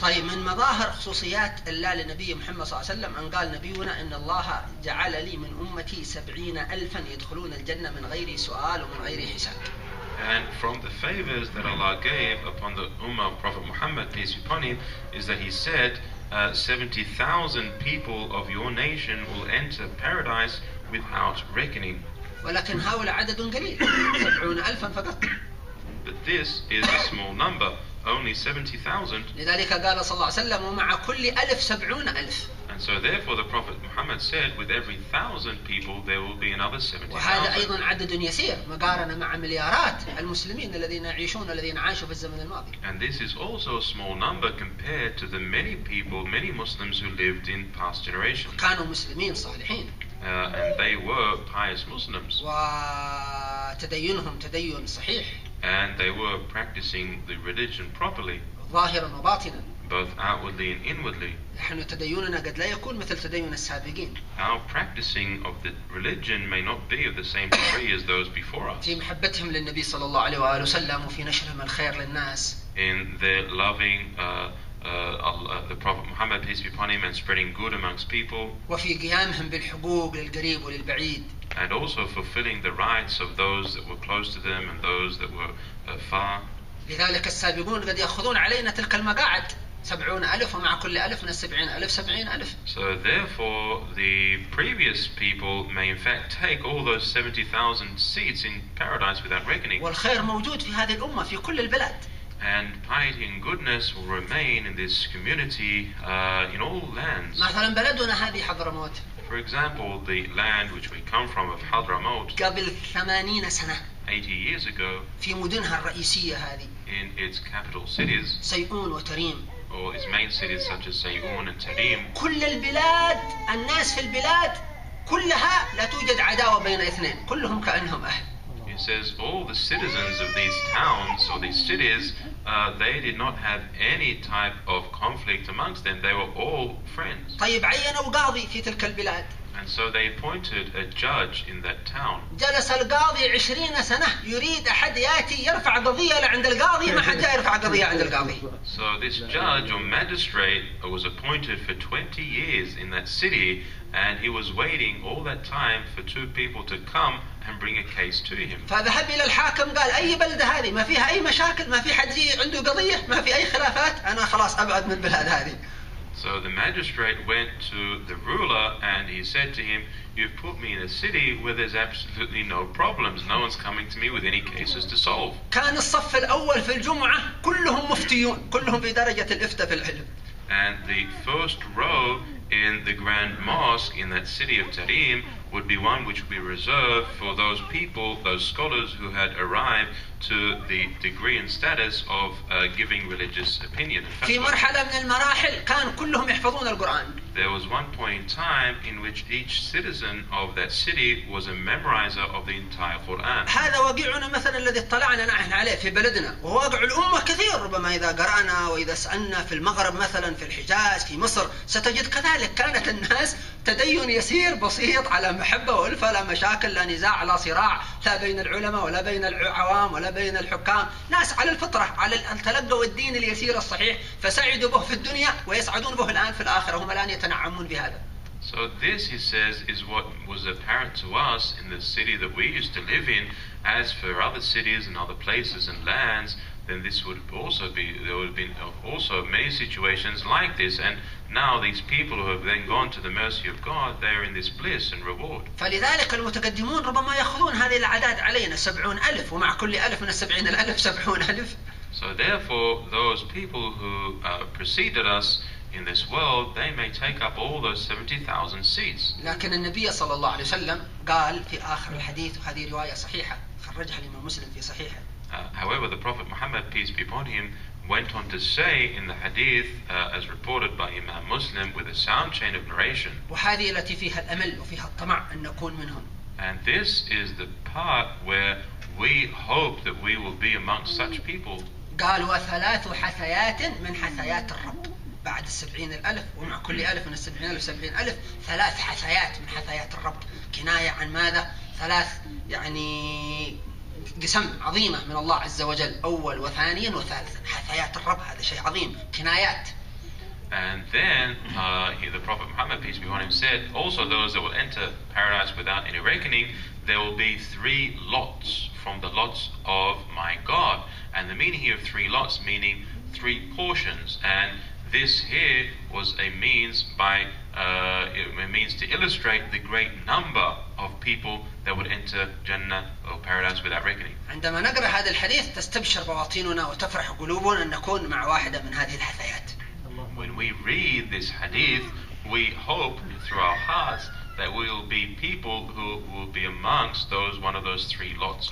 طيب من مظاهر خصوصيات الله لنبي محمد صلى الله عليه وسلم أن قال نبينا إن الله جعل لي من أمتي سبعين ألفا يدخلون الجنة من غير سؤال ومن غير حساب And from the favors that Allah gave upon the Ummah of Prophet Muhammad, peace be upon him, is that He said, uh, 70,000 people of your nation will enter paradise without reckoning. ولكن هؤلاء عدد قليل سبعون ألفا فقط But this is a small number, only 70,000. لذلك قال صلى الله عليه وسلم ومع كل ألف سبعون ألف And so therefore the Prophet Muhammad said, with every thousand people there will be another وهذا 70,000. أيضا عدد يسير مقارنة مع مليارات المسلمين الذين يعيشون الذين عاشوا في الزمن الماضي And this is also a small number compared to the many people, many Muslims who lived in past generations. كانوا مسلمين صالحين Uh, and they were pious Muslims. وتدينهم تدين صحيح And they were practicing the religion properly, ظاهرا وباطنا both outwardly and inwardly. نحن تديننا قد لا يكون مثل تدين السابقين Our practicing of the religion may not be of the same degree as those before us. في محبتهم للنبي صلى الله عليه وآله وسلم وفي نشرهم الخير للناس In their loving uh, uh, Allah, the Prophet Muhammad, peace be upon him, and spreading good amongst people, وفي قيامهم بالحقوق للقريب وللبعيد and also fulfilling the rights of those that were close to them and those that were uh, far. لذلك السابقون قد يأخذون علينا تلك المقاعد سبعون ألف ومع كل ألف من السبعين ألف سبعين ألف So therefore, the previous people may in fact take all those 70,000 seats in paradise without reckoning, والخير موجود في هذه الأمة في كل البلاد and piety and goodness will remain in this community uh, in all lands. مثلا بلدنا هذه حضرموت For example, the land which we come from of Hadramaut, قبل ثمانين سنة 80 years ago, في مدنها الرئيسية هذه in its capital cities, سيئون وتريم or its main cities such as Sayun and Tarim, كل البلاد الناس في البلاد كلها لا توجد عداوة بين اثنين كلهم كأنهم أهل It says all the citizens of these towns or these cities, uh, they did not have any type of conflict amongst them. They were all friends. طيب عينوا قاضي في تلك البلاد And so they appointed a judge in that town. جلس القاضي عشرين سنة يريد أحد يأتي يرفع قضية لعند القاضي ما حد جاء يرفع قضية عند القاضي So this judge or magistrate was appointed for 20 years in that city, and he was waiting all that time for two people to come and bring a case to him. فذهب إلى الحاكم قال أي بلدة هذه ما فيها أي مشاكل ما في حد يجي عنده قضية ما في أي خلافات أنا خلاص أبعد من البلاد هذه So the magistrate went to the ruler and he said to him, You've put me in a city where there's absolutely no problems. No one's coming to me with any cases to solve. كان الصف الأول في الجمعة كلهم مفتيون كلهم في درجة الإفتاء في العلم And the first row in the Grand Mosque in that city of Tarim would be one which would be reserved for those people, those scholars who had arrived to the degree and status of uh, giving religious opinion. and في fatwa. مرحلة من المراحل كان كلهم يحفظون القرآن There was one point in time in which each citizen of that city was a memorizer of the entire Quran. هذا واقعنا مثلا الذي اطلعنا نحن عليه في بلدنا وواقع الأمة كثير ربما إذا قرأنا وإذا سألنا في المغرب مثلا في الحجاز في مصر ستجد كذلك كانت الناس تدين يسير بسيط على محبة وألفة لا مشاكل لا نزاع لا صراع لا بين العلماء ولا بين العوام ولا بين الحكام. ناس على الفطرة على تلقوا الدين اليسير الصحيح فسعدوا به في الدنيا ويسعدون به الآن في الآخرة. هم الآن يتنعمون بهذا. So this, he says, is what was apparent to us in the city that we used to live in. As for other cities and other places and lands, then this would also be, there would have been also many situations like this. And now these people who have then gone to the mercy of God, they are in this bliss and reward. فلذلك المتقدمون ربما يأخذون هذه الأعداد علينا سبعون ألف ومع كل ألف من السبعين الألف سبعون ألف So therefore, those people who uh, preceded us in this world, they may take up all those 70,000 seats. لكن النبي صلى الله عليه وسلم قال في آخر الحديث وهذه رواية صحيحة خرجها الإمام مسلم في صحيحه Uh, however, the Prophet Muhammad, peace be upon him, went on to say in the hadith, uh, as reported by Imam Muslim, with a sound chain of narration, وهذه التي فيها الأمل وفيها الطمع أن نكون منهم and this is the part where we hope that we will be amongst such people. قال وثلاث حثيات من حثيات الرب بعد السبعين الألف ومع كل ألف من السبعين ألف سبعين ألف ثلاث حثيات من حثيات الرب كناية عن ماذا ثلاث يعني قسم عظيمة من الله عز وجل أول وثانيا وثالثا حثيات الرب هذا شيء عظيم كنايات And then uh, he, the Prophet Muhammad, peace be upon him, said, also those that will enter paradise without any reckoning, there will be three lots from the lots of my God. And the meaning here of three lots, meaning three portions. And this here was a means by uh, it means to illustrate the great number of people that would enter Jannah or paradise without reckoning. عندما نقرأ هذا الحديث تستبشر بواطننا وتفرح قلوبنا أن نكون مع واحدة من هذه الحثيات When we read this hadith, we hope through our hearts that we will be people who will be amongst those one of those three lots